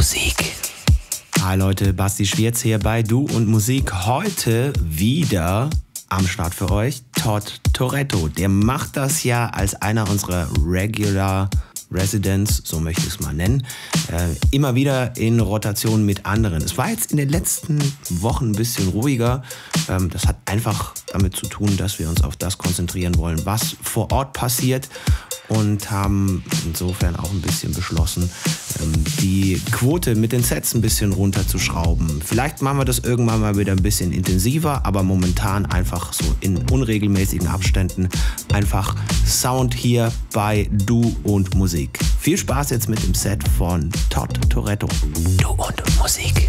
Musik. Hi Leute, Basti Schwierz hier bei Du und Musik. Heute wieder am Start für euch Todd Toretto. Der macht das ja als einer unserer Regular Residents, so möchte ich es mal nennen, äh, immer wieder in Rotation mit anderen. Es war jetzt in den letzten Wochen ein bisschen ruhiger. Ähm, das hat einfach damit zu tun, dass wir uns auf das konzentrieren wollen, was vor Ort passiert und haben insofern auch ein bisschen beschlossen, ähm, die Quote mit den Sets ein bisschen runterzuschrauben. Vielleicht machen wir das irgendwann mal wieder ein bisschen intensiver, aber momentan einfach so in unregelmäßigen Abständen einfach Sound hier bei Du und Musik. Viel Spaß jetzt mit dem Set von Todd Toretto. Du und Musik.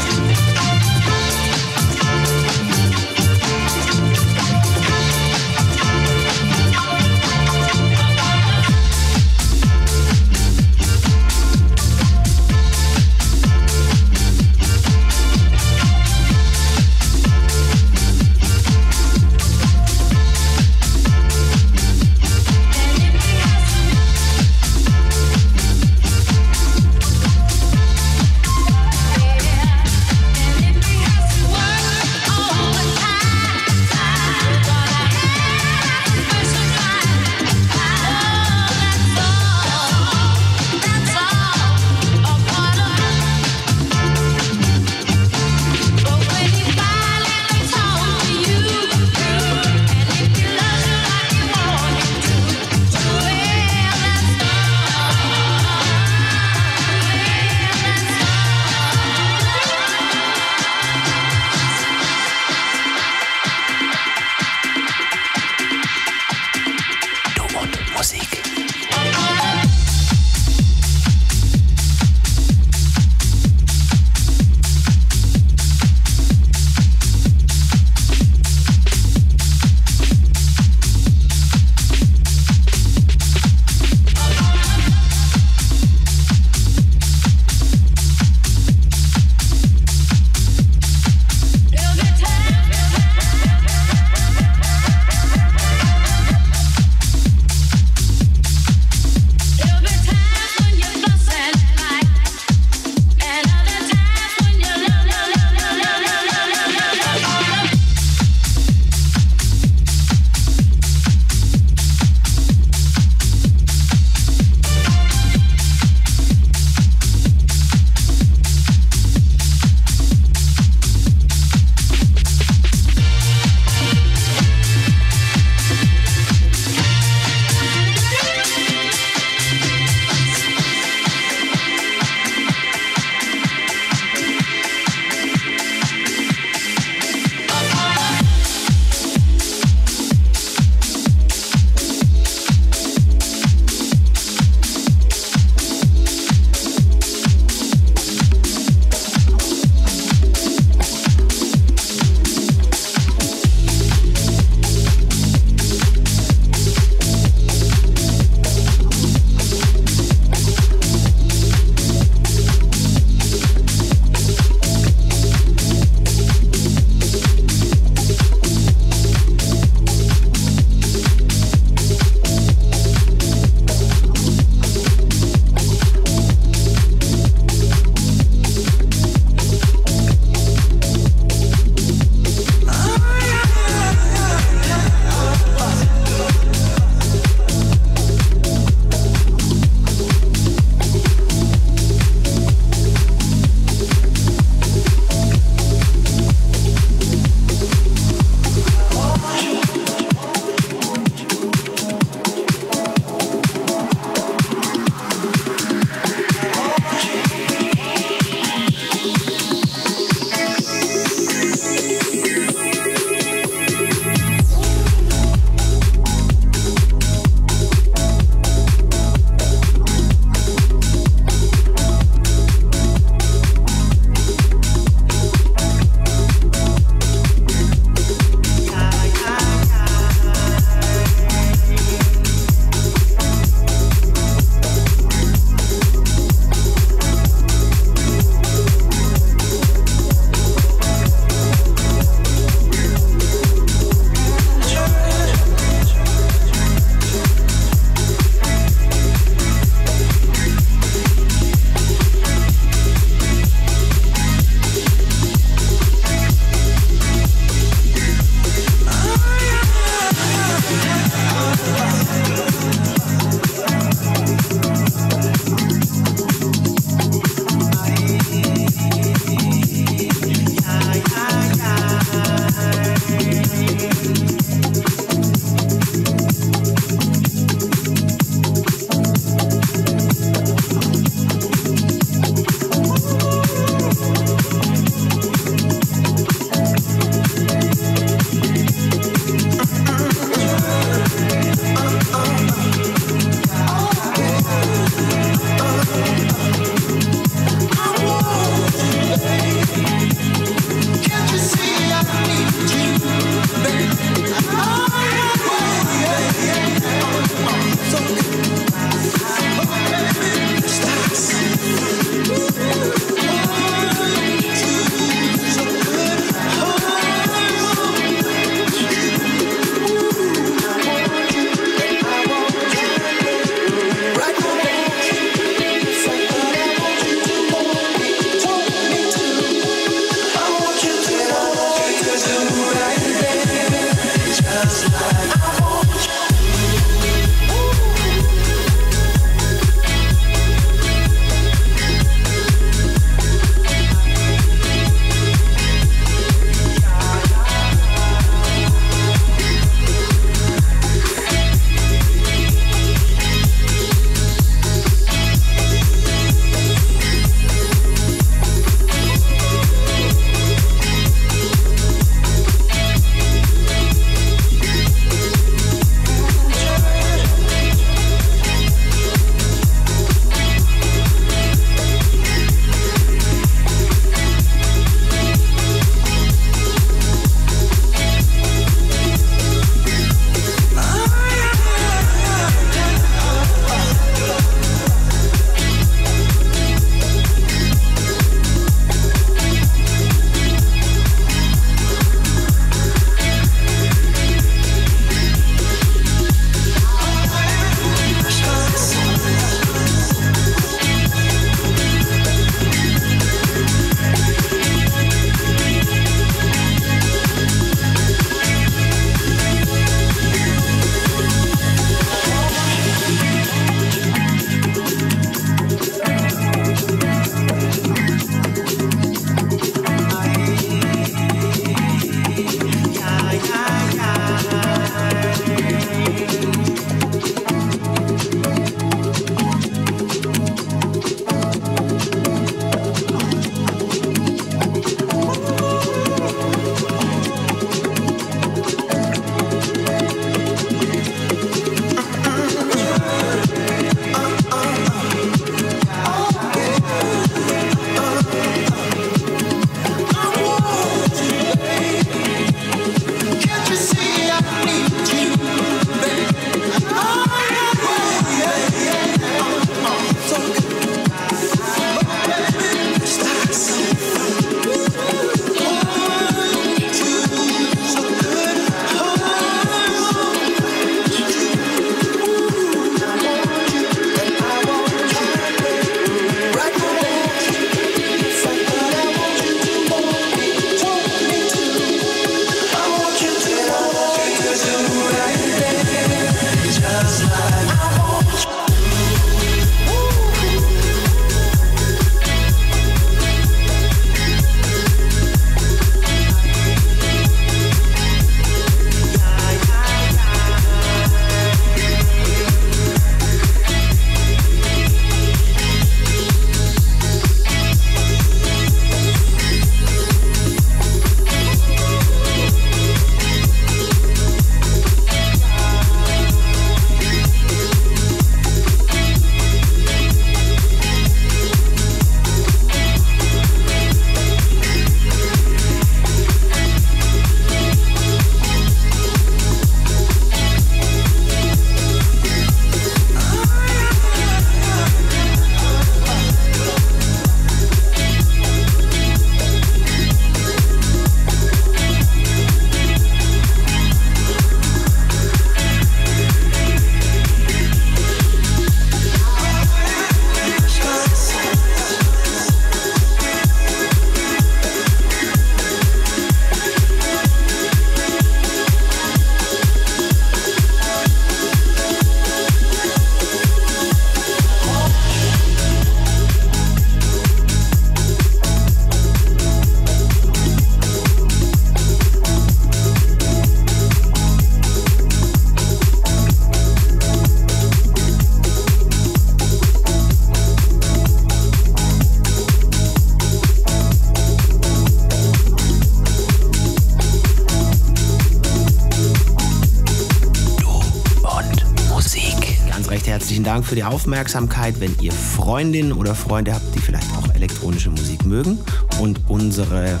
für die Aufmerksamkeit. Wenn ihr Freundinnen oder Freunde habt, die vielleicht auch elektronische Musik mögen und unsere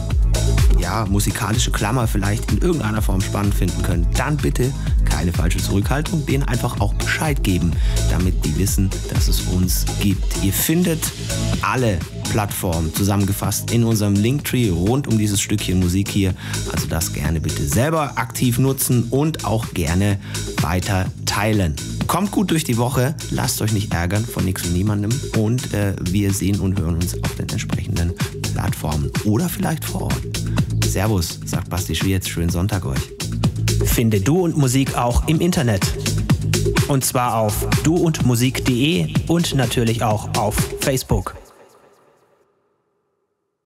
ja, musikalische Klammer vielleicht in irgendeiner Form spannend finden können, dann bitte keine falsche Zurückhaltung, denen einfach auch Bescheid geben, damit die wissen, dass es uns gibt. Ihr findet alle Plattformen zusammengefasst in unserem Linktree rund um dieses Stückchen Musik hier. Also das gerne bitte selber aktiv nutzen und auch gerne weiter teilen. Kommt gut durch die Woche, lasst euch nicht ärgern von nichts und niemandem und äh, wir sehen und hören uns auf den entsprechenden Plattformen oder vielleicht vor Ort. Servus, sagt Basti Schwierz, schönen Sonntag euch. Finde Du und Musik auch im Internet. Und zwar auf duundmusik.de und natürlich auch auf Facebook.